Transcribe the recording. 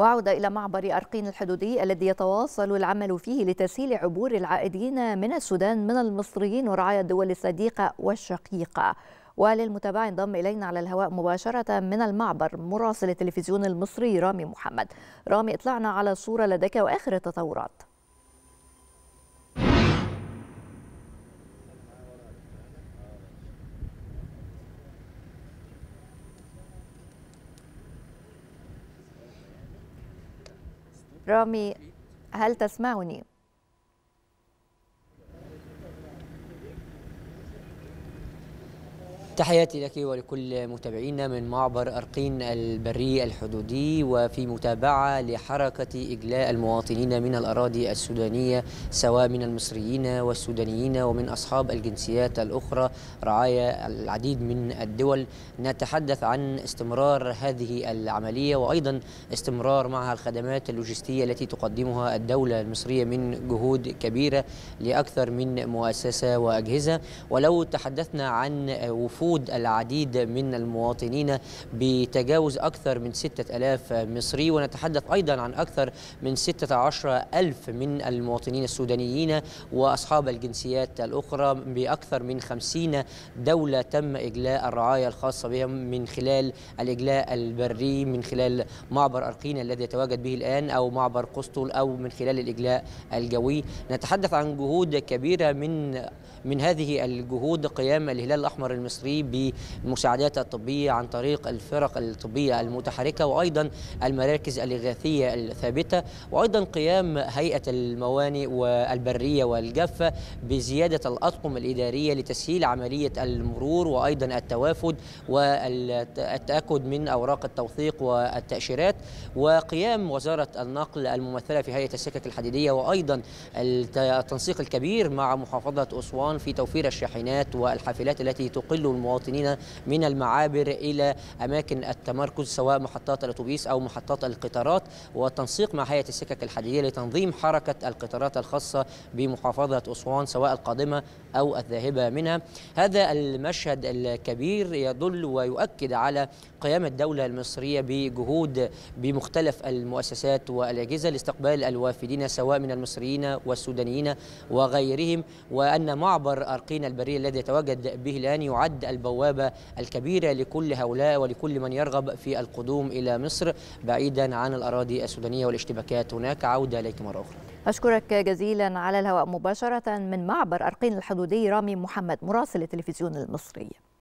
وعودة إلى معبر أرقين الحدودي الذي يتواصل العمل فيه لتسهيل عبور العائدين من السودان من المصريين ورعايا الدول الصديقة والشقيقة وللمتابعة انضم إلينا على الهواء مباشرة من المعبر مراسل التلفزيون المصري رامي محمد. رامي اطلعنا على الصورة لديك وآخر التطورات. رامي هل تسمعني؟ تحياتي لك ولكل متابعينا من معبر أرقين البري الحدودي وفي متابعة لحركة إجلاء المواطنين من الأراضي السودانية سواء من المصريين والسودانيين ومن أصحاب الجنسيات الأخرى. رعايا العديد من الدول. نتحدث عن استمرار هذه العملية وأيضا استمرار معها الخدمات اللوجستية التي تقدمها الدولة المصرية من جهود كبيرة لأكثر من مؤسسة وأجهزة. ولو تحدثنا عن وفود وجود العديد من المواطنين بتجاوز أكثر من 6000 مصري. ونتحدث أيضا عن أكثر من 16 ألف من المواطنين السودانيين وأصحاب الجنسيات الأخرى بأكثر من 50 دولة تم إجلاء الرعاية الخاصة بهم من خلال الإجلاء البري من خلال معبر أرقين الذي يتواجد به الآن أو معبر قسطل أو من خلال الإجلاء الجوي. نتحدث عن جهود كبيرة من من هذه الجهود قيام الهلال الأحمر المصري بالمساعدات الطبية عن طريق الفرق الطبية المتحركة وأيضا المراكز الإغاثية الثابتة وأيضا قيام هيئة الموانئ والبرية والجافة بزيادة الأطقم الإدارية لتسهيل عملية المرور وأيضا التوافد والتأكد من أوراق التوثيق والتأشيرات وقيام وزارة النقل الممثلة في هيئة السكك الحديدية وأيضا التنسيق الكبير مع محافظة أسوان في توفير الشاحنات والحافلات التي تقل المواطنين من المعابر إلى أماكن التمركز سواء محطات الأتوبيس أو محطات القطارات والتنسيق مع هيئة السكك الحديدية لتنظيم حركة القطارات الخاصة بمحافظة أسوان سواء القادمة أو الذاهبة منها. هذا المشهد الكبير يدل ويؤكد على قيام الدولة المصرية بجهود بمختلف المؤسسات والأجهزة لاستقبال الوافدين سواء من المصريين والسودانيين وغيرهم وأن معبر أرقين البرية الذي يتواجد به الآن يعد البوابة الكبيرة لكل هؤلاء ولكل من يرغب في القدوم إلى مصر بعيدا عن الأراضي السودانية والاشتباكات. هناك عودة إليك مرة أخرى. أشكرك جزيلا على الهواء مباشرة من معبر أرقين الحدودي رامي محمد مراسل التلفزيون المصري.